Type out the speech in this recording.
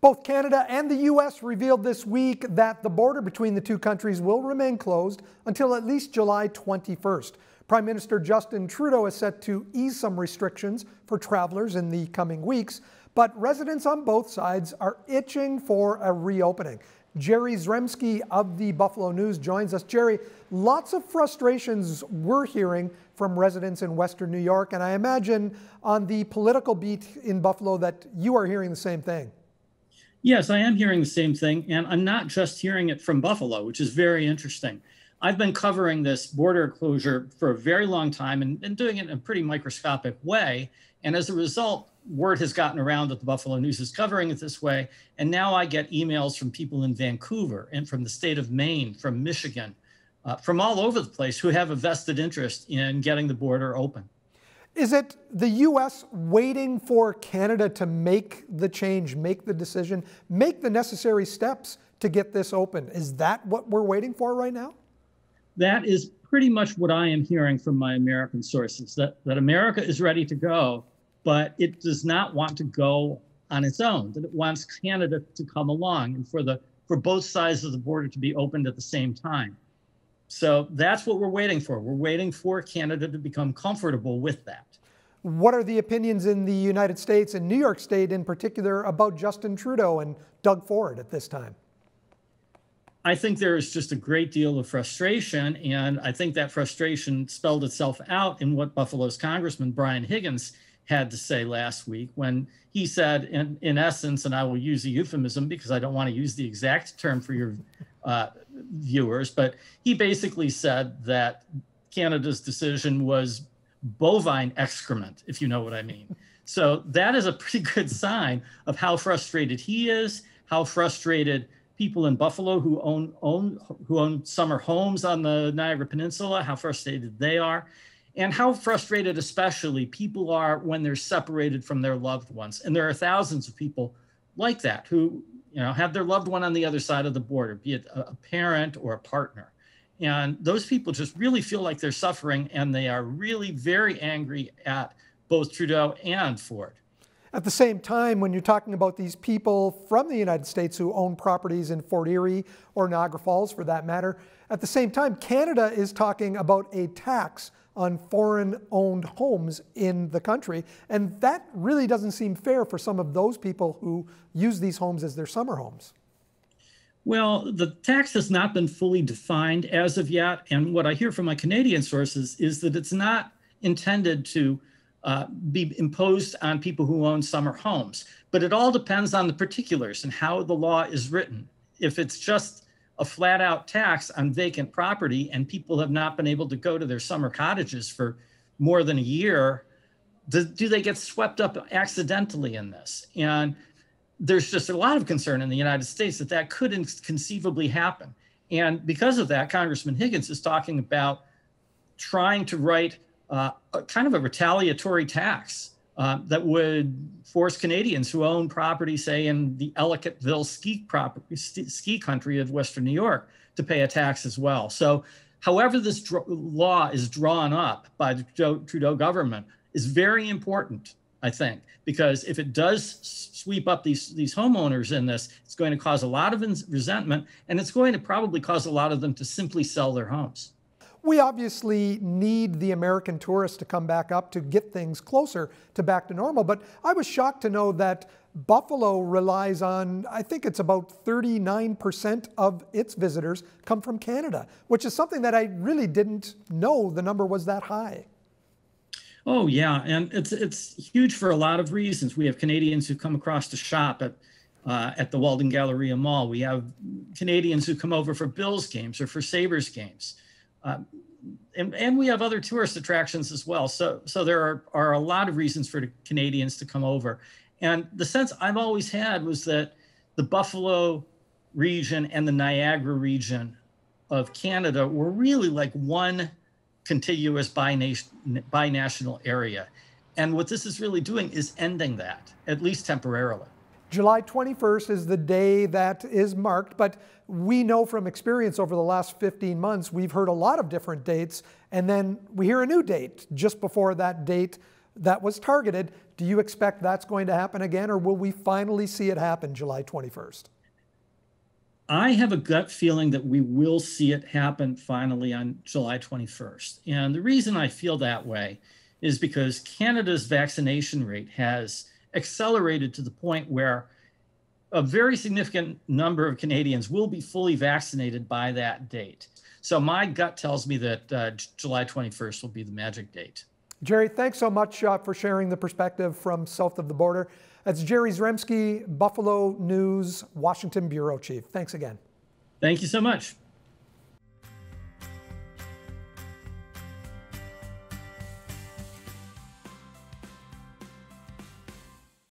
Both Canada and the U.S. revealed this week that the border between the two countries will remain closed until at least July 21st. Prime Minister Justin Trudeau is set to ease some restrictions for travelers in the coming weeks, but residents on both sides are itching for a reopening. Jerry Zremski of the Buffalo News joins us. Jerry, lots of frustrations we're hearing from residents in Western New York, and I imagine on the political beat in Buffalo that you are hearing the same thing. Yes, I am hearing the same thing. And I'm not just hearing it from Buffalo, which is very interesting. I've been covering this border closure for a very long time and, doing it in a pretty microscopic way. And as a result, word has gotten around that the Buffalo News is covering it this way. And now I get emails from people in Vancouver and from the state of Maine, from Michigan, uh, from all over the place who have a vested interest in getting the border open. Is it the U.S. waiting for Canada to make the change, make the decision, make the necessary steps to get this open? Is that what we're waiting for right now? That is pretty much what I am hearing from my American sources that, that America is ready to go, but it does not want to go on its own, that it wants Canada to come along and for the for both sides of the border to be opened at the same time. So that's what we're waiting for. We're waiting for Canada to become comfortable with that. What are the opinions in the United States and New York State in particular about Justin Trudeau and Doug Ford at this time? I think there is just a great deal of frustration, and I think that frustration spelled itself out in what Buffalo's Congressman Brian Higgins had to say last week when he said, in, in essence, and I will use a euphemism because I don't want to use the exact term for your uh, viewers, but he basically said that Canada's decision was bovine excrement, if you know what I mean. So that is a pretty good sign of how frustrated he is, how frustrated people in Buffalo who own own who own summer homes on the Niagara Peninsula, how frustrated they are, and how frustrated especially people are when they're separated from their loved ones. And there are thousands of people like that who you know, have their loved one on the other side of the border, be it a parent or a partner. And those people just really feel like they're suffering and they are really very angry at both Trudeau and Ford. At the same time, when you're talking about these people from the United States who own properties in Fort Erie or Niagara Falls for that matter, at the same time, Canada is talking about a tax on foreign owned homes in the country. And that really doesn't seem fair for some of those people who use these homes as their summer homes. Well, the tax has not been fully defined as of yet. And what I hear from my Canadian sources is that it's not intended to uh, be imposed on people who own summer homes. But it all depends on the particulars and how the law is written. If it's just a flat out tax on vacant property and people have not been able to go to their summer cottages for more than a year, do, do they get swept up accidentally in this? And there's just a lot of concern in the United States that that could conceivably happen. And because of that, Congressman Higgins is talking about trying to write uh, kind of a retaliatory tax uh, that would force Canadians who own property, say in the Ellicottville ski property, ski country of Western New York, to pay a tax as well. So, however this law is drawn up by the Trudeau government is very important, I think, because if it does sweep up these these homeowners in this, it's going to cause a lot of resentment, and it's going to probably cause a lot of them to simply sell their homes. We obviously need the American tourists to come back up to get things closer to back to normal. But I was shocked to know that Buffalo relies on, I think it's about 39% of its visitors come from Canada, which is something that I really didn't know the number was that high. Oh yeah, and it's it's huge for a lot of reasons. We have Canadians who come across to shop at uh, at the Walden Galleria Mall. We have Canadians who come over for Bills games or for Sabres games. Um, and, and we have other tourist attractions as well. So, so there are, are a lot of reasons for Canadians to come over. And the sense I've always had was that the Buffalo region and the Niagara region of Canada were really like one contiguous binational area. And what this is really doing is ending that, at least temporarily. July 21st is the day that is marked, but we know from experience over the last 15 months, we've heard a lot of different dates, and then we hear a new date just before that date that was targeted. Do you expect that's going to happen again, or will we finally see it happen July 21st? I have a gut feeling that we will see it happen finally on July 21st. And the reason I feel that way is because Canada's vaccination rate has accelerated to the point where a very significant number of Canadians will be fully vaccinated by that date. So my gut tells me that uh, July 21st will be the magic date. Jerry, thanks so much uh, for sharing the perspective from south of the border. That's Jerry Zremski, Buffalo News, Washington Bureau Chief. Thanks again. Thank you so much.